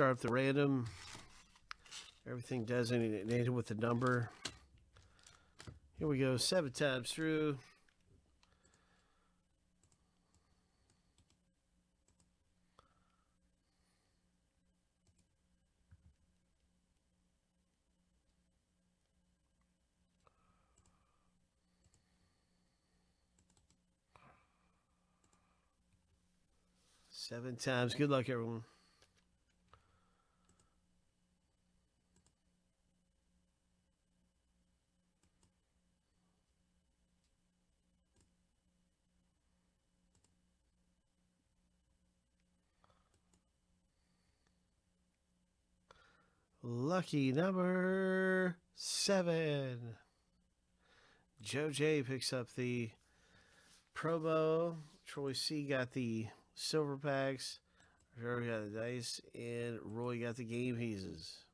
start the random. Everything designated with the number. Here we go, seven times through. Seven times. Good luck, everyone. Lucky number seven. Joe J picks up the promo. Troy C got the silver packs. Jerry got the dice, and Roy got the game pieces.